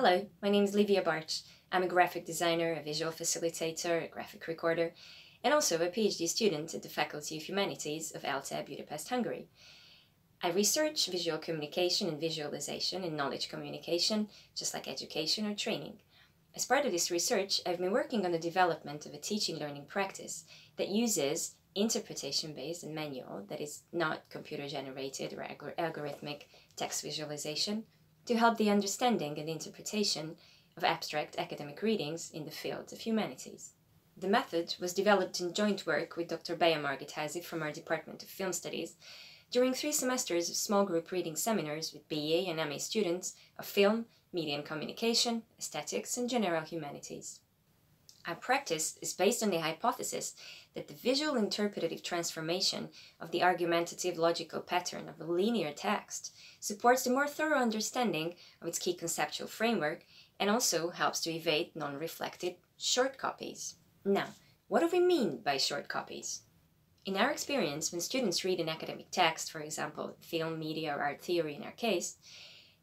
Hello, my name is Lívia Barts. I'm a graphic designer, a visual facilitator, a graphic recorder, and also a PhD student at the Faculty of Humanities of ELTE Budapest, Hungary. I research visual communication and visualization in knowledge communication, just like education or training. As part of this research, I've been working on the development of a teaching learning practice that uses interpretation based and manual, that is not computer generated or algorithmic text visualization, to help the understanding and interpretation of abstract academic readings in the field of humanities. The method was developed in joint work with Dr. Beja Margitházy from our Department of Film Studies during three semesters of small group reading seminars with BA and MA students of film, media and communication, aesthetics, and general humanities. Our practice is based on the hypothesis that the visual interpretative transformation of the argumentative logical pattern of a linear text supports the more thorough understanding of its key conceptual framework and also helps to evade non-reflected short copies. Now, what do we mean by short copies? In our experience, when students read an academic text, for example, film, media, or art theory in our case,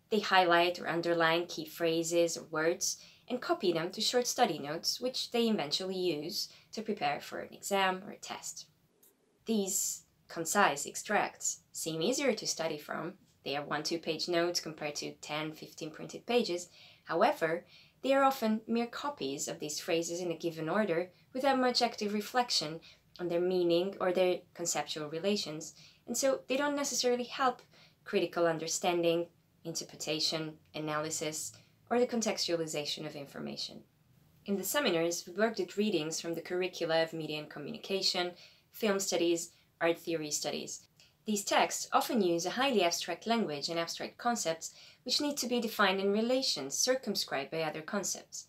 they highlight or underline key phrases or words and copy them to short study notes, which they eventually use to prepare for an exam or a test. These concise extracts seem easier to study from. They are one two page notes compared to 10 15 printed pages. However, they are often mere copies of these phrases in a given order without much active reflection on their meaning or their conceptual relations, and so they don't necessarily help critical understanding, interpretation, analysis, or the contextualization of information. In the seminars, we worked at readings from the curricula of media and communication, film studies, art theory studies. These texts often use a highly abstract language and abstract concepts which need to be defined in relations circumscribed by other concepts.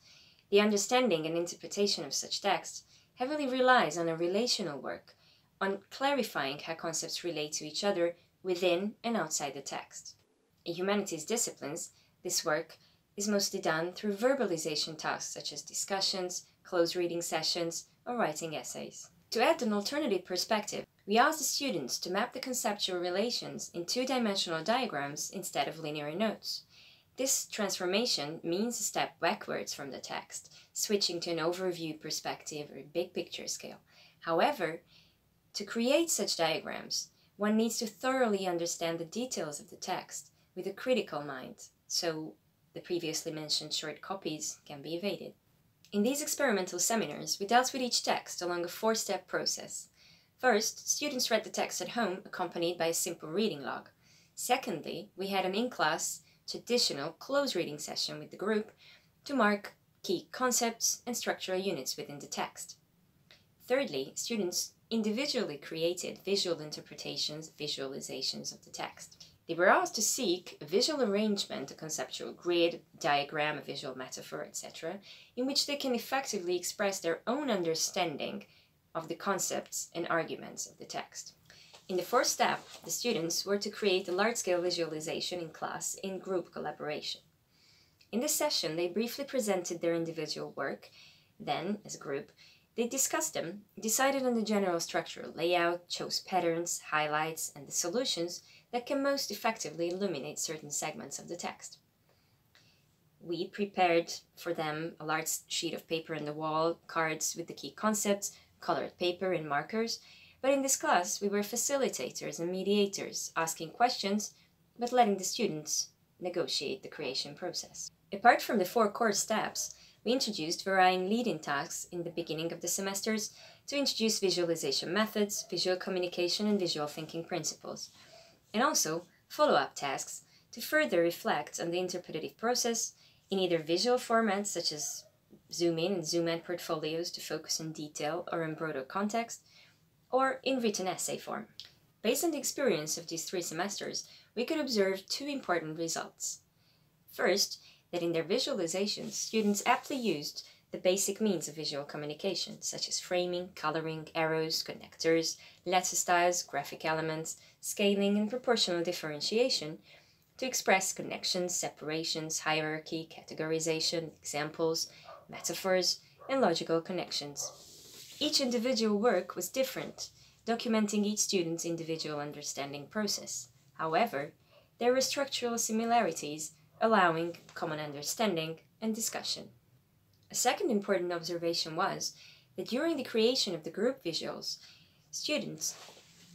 The understanding and interpretation of such texts heavily relies on a relational work, on clarifying how concepts relate to each other within and outside the text. In humanities disciplines, this work is mostly done through verbalization tasks such as discussions, close reading sessions, or writing essays. To add an alternative perspective, we asked the students to map the conceptual relations in two-dimensional diagrams instead of linear notes. This transformation means a step backwards from the text, switching to an overview perspective or big picture scale. However, to create such diagrams, one needs to thoroughly understand the details of the text with a critical mind, so the previously mentioned short copies can be evaded. In these experimental seminars, we dealt with each text along a four-step process. First, students read the text at home accompanied by a simple reading log. Secondly, we had an in-class, traditional close reading session with the group to mark key concepts and structural units within the text. Thirdly, students individually created visual interpretations, visualizations of the text. They were asked to seek a visual arrangement, a conceptual grid, diagram, a visual metaphor, etc., in which they can effectively express their own understanding of the concepts and arguments of the text. In the first step, the students were to create a large-scale visualization in class in group collaboration. In this session, they briefly presented their individual work. Then, as a group, they discussed them, decided on the general structural layout, chose patterns, highlights, and the solutions that can most effectively illuminate certain segments of the text. We prepared for them a large sheet of paper on the wall, cards with the key concepts, colored paper and markers, but in this class we were facilitators and mediators, asking questions, but letting the students negotiate the creation process. Apart from the four core steps, we introduced varying lead-in tasks in the beginning of the semesters to introduce visualization methods, visual communication, and visual thinking principles and also follow-up tasks to further reflect on the interpretative process in either visual formats such as zoom in and zoom out portfolios to focus on detail or in broader context, or in written essay form. Based on the experience of these three semesters, we could observe two important results. First, that in their visualizations, students aptly used the basic means of visual communication, such as framing, coloring, arrows, connectors, letter styles, graphic elements, scaling, and proportional differentiation, to express connections, separations, hierarchy, categorization, examples, metaphors, and logical connections. Each individual work was different, documenting each student's individual understanding process. However, there were structural similarities allowing common understanding and discussion. A second important observation was that during the creation of the group visuals, students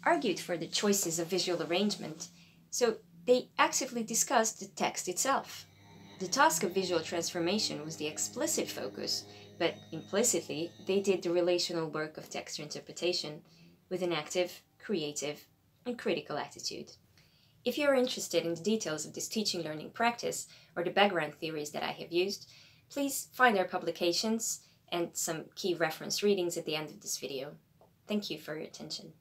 argued for the choices of visual arrangement, so they actively discussed the text itself. The task of visual transformation was the explicit focus, but implicitly they did the relational work of text interpretation with an active, creative, and critical attitude. If you are interested in the details of this teaching learning practice or the background theories that I have used, please find our publications and some key reference readings at the end of this video. Thank you for your attention.